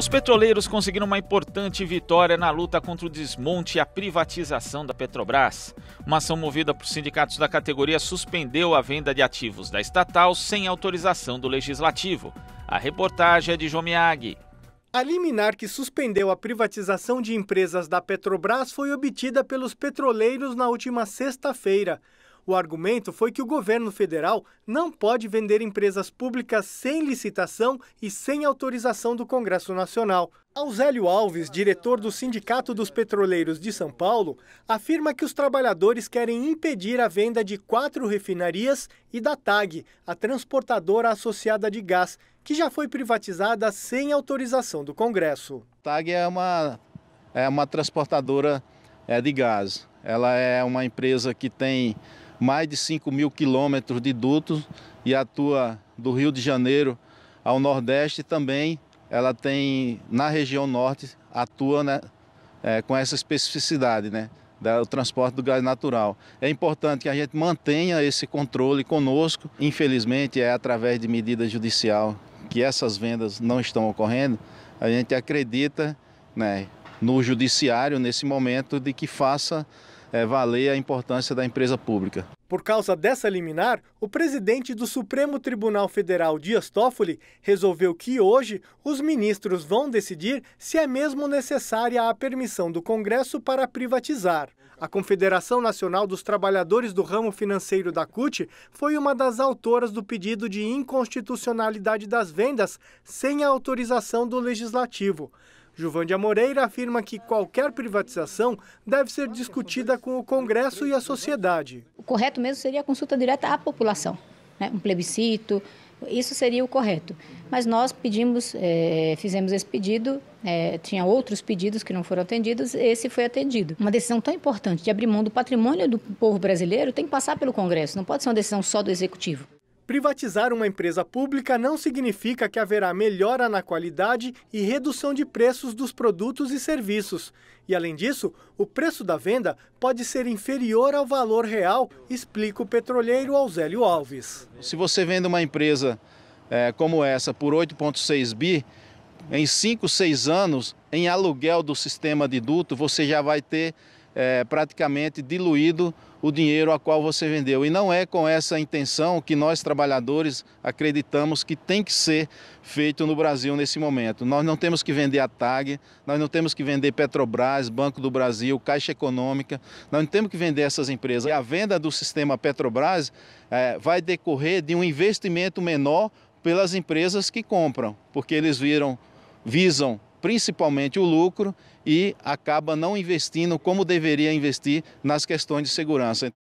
Os petroleiros conseguiram uma importante vitória na luta contra o desmonte e a privatização da Petrobras. Uma ação movida por sindicatos da categoria suspendeu a venda de ativos da estatal sem autorização do legislativo. A reportagem é de Jomiag. A liminar que suspendeu a privatização de empresas da Petrobras foi obtida pelos petroleiros na última sexta-feira. O argumento foi que o governo federal não pode vender empresas públicas sem licitação e sem autorização do Congresso Nacional. Auzélio Alves, diretor do Sindicato dos Petroleiros de São Paulo, afirma que os trabalhadores querem impedir a venda de quatro refinarias e da TAG, a transportadora associada de gás, que já foi privatizada sem autorização do Congresso. TAG é uma, é uma transportadora é, de gás. Ela é uma empresa que tem mais de 5 mil quilômetros de dutos e atua do Rio de Janeiro ao Nordeste também. Ela tem, na região norte, atua né, é, com essa especificidade, né? do transporte do gás natural. É importante que a gente mantenha esse controle conosco. Infelizmente, é através de medida judicial que essas vendas não estão ocorrendo. A gente acredita né, no judiciário nesse momento de que faça é, valer a importância da empresa pública. Por causa dessa liminar, o presidente do Supremo Tribunal Federal, Dias Toffoli, resolveu que hoje os ministros vão decidir se é mesmo necessária a permissão do Congresso para privatizar. A Confederação Nacional dos Trabalhadores do Ramo Financeiro da CUT foi uma das autoras do pedido de inconstitucionalidade das vendas sem a autorização do legislativo. Juvândia Moreira afirma que qualquer privatização deve ser discutida com o Congresso e a sociedade. O correto mesmo seria a consulta direta à população, né? um plebiscito, isso seria o correto. Mas nós pedimos, é, fizemos esse pedido, é, tinha outros pedidos que não foram atendidos, esse foi atendido. Uma decisão tão importante de abrir mão do patrimônio do povo brasileiro tem que passar pelo Congresso, não pode ser uma decisão só do Executivo. Privatizar uma empresa pública não significa que haverá melhora na qualidade e redução de preços dos produtos e serviços. E, além disso, o preço da venda pode ser inferior ao valor real, explica o petroleiro Auzélio Alves. Se você vende uma empresa é, como essa por 8,6 bi, em 5, 6 anos, em aluguel do sistema de duto, você já vai ter é, praticamente diluído o dinheiro a qual você vendeu. E não é com essa intenção que nós, trabalhadores, acreditamos que tem que ser feito no Brasil nesse momento. Nós não temos que vender a TAG, nós não temos que vender Petrobras, Banco do Brasil, Caixa Econômica, nós não temos que vender essas empresas. E a venda do sistema Petrobras é, vai decorrer de um investimento menor pelas empresas que compram, porque eles viram, visam principalmente o lucro e acaba não investindo como deveria investir nas questões de segurança.